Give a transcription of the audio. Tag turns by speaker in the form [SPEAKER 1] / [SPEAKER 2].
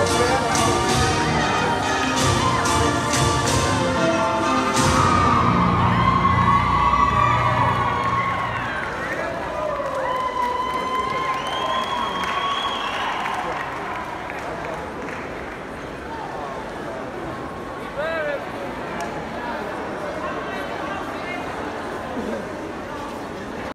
[SPEAKER 1] Oh, yeah.